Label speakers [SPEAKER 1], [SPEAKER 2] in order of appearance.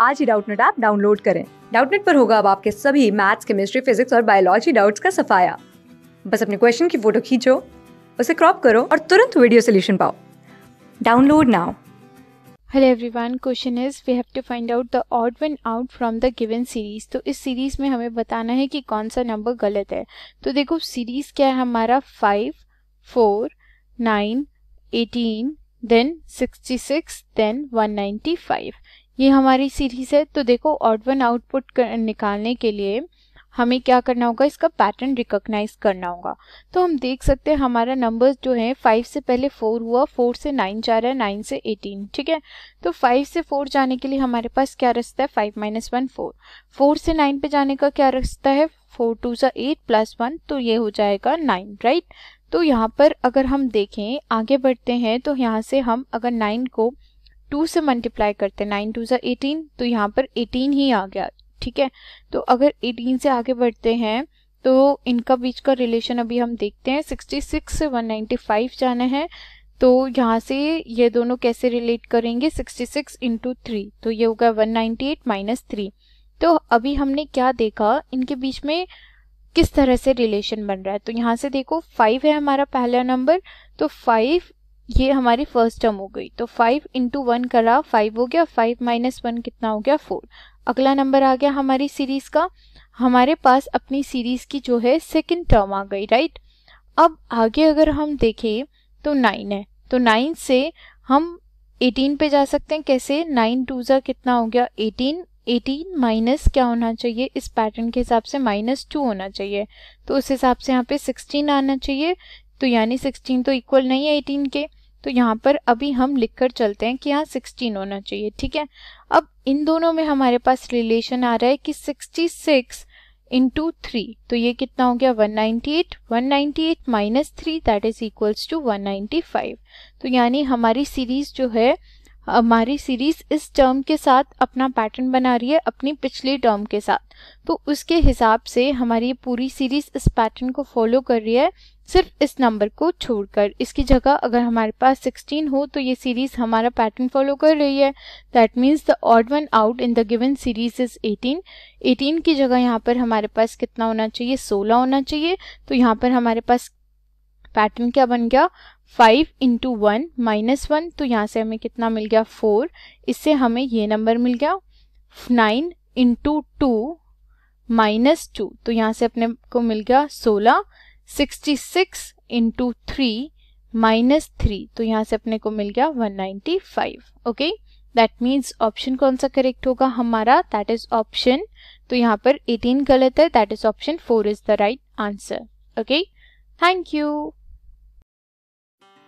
[SPEAKER 1] आज ही Doubtnut app download करें। डाउटनेट पर होगा अब आपके सभी मैथ्स, केमिस्ट्री, फिजिक्स और बायोलॉजी डाउट्स का सफाया। बस अपने क्वेश्चन की फ़ोटो खींचो, उसे क्रॉप करो और तुरंत वीडियो सोल्यूशन पाओ। Download now.
[SPEAKER 2] Hello everyone question is we have to find out the odd one out from the given series तो इस सीरीज़ में हमें बताना है कि कौन सा नंबर गलत है। तो देखो सीरीज़ क्या है हमारा? Five four nine eighteen then sixty six then one ninety five ये हमारी सीरीज़ है तो देखो ऑड वन आउटपुट निकालने के लिए हमें क्या करना होगा, इसका पैटर्न रिकॉग्नाइज करना होगा। तो हम देख सकते हैं, हमारा नंबर्स जो है फाइव से पहले फोर हुआ फोर से नाइन जा रहा है नाइन से एटीन ठीक है? तो फाइव से फोर जाने के लिए हमारे पास क्या रास्ता है five minus one four four से नाइन पे जाने का क्या रास्ता है फोर टू सा एट प्लस वन तो ये हो जाएगा नाइन राइट तो यहाँ पर अगर हम देखें, आगे बढ़ते हैं तो यहाँ से हम अगर नाइन को टू से मल्टीप्लाई करते हैं, नाइन टू ज़ा एटीन तो यहाँ पर एटीन ही आ गया, ठीक है? तो अगर एटीन से आगे बढ़ते हैं तो इनका बीच का रिलेशन अभी हम देखते हैं, सिक्सटी सिक्स से वन नाइन्टी फाइव जाना है तो यहाँ से ये दोनों कैसे रिलेट करेंगे? सिक्सटी सिक्स इंटू थ्री तो ये होगा one ninety eight minus three तो अभी हमने क्या देखा, इनके बीच में किस तरह से रिलेशन बन रहा है? तो यहाँ से देखो फाइव है हमारा पहला नंबर तो फाइव ये हमारी फ़र्स्ट टर्म हो गई। तो फाइव इंटू वन करा फाइव हो गया फाइव माइनस वन कितना हो गया? फोर अगला नंबर आ गया हमारी सीरीज़ का। हमारे पास अपनी सीरीज़ की जो है सेकेंड टर्म आ गई राइट अब आगे अगर हम देखें तो नाइन है। तो नाइन से हम एटीन पे जा सकते हैं। कैसे? नाइन टू ज़ा कितना हो गया? एटीन एटीन माइनस क्या होना चाहिए? इस पैटर्न के हिसाब से माइनस टू होना चाहिए। तो उस हिसाब से यहाँ पे सिक्सटीन आना चाहिए। तो यानी सिक्सटीन तो इक्वल नहीं है एटीन के। तो यहाँ पर अभी हम लिख कर चलते हैं कि यहाँ सिक्सटीन होना चाहिए, ठीक है? अब इन दोनों में हमारे पास रिलेशन आ रहा है कि सिक्सटी सिक्स इंटू थ्री तो ये कितना हो गया? One ninety eight one ninety eight minus three that is equals to one ninety five तो यानी हमारी सीरीज़ जो है हमारी सीरीज़ इस टर्म के साथ अपना पैटर्न बना रही है, अपनी पिछली टर्म के साथ। तो उसके हिसाब से हमारी पूरी सीरीज़ इस पैटर्न को फॉलो कर रही है, सिर्फ़ इस नंबर को छोड़कर। इसकी जगह अगर हमारे पास 16 हो तो ये सीरीज़ हमारा पैटर्न फॉलो कर रही है। That means the odd one out in the given series is 18 18 की जगह यहाँ पर हमारे पास कितना होना चाहिए? 16 होना चाहिए। तो यहाँ पर हमारे पास पैटर्न क्या बन गया? Five into one minus one तो यहाँ से हमें कितना मिल गया? फोर इससे हमें ये नंबर मिल गया। Nine into two minus two तो यहाँ से अपने को मिल गया सोलह। Sixty six into three minus three तो यहाँ से अपने को मिल गया one ninety five okay that means option कौन सा करेक्ट होगा हमारा? दैट इज़ ऑप्शन तो यहाँ पर 18 गलत है। That is option four is the right answer okay thank you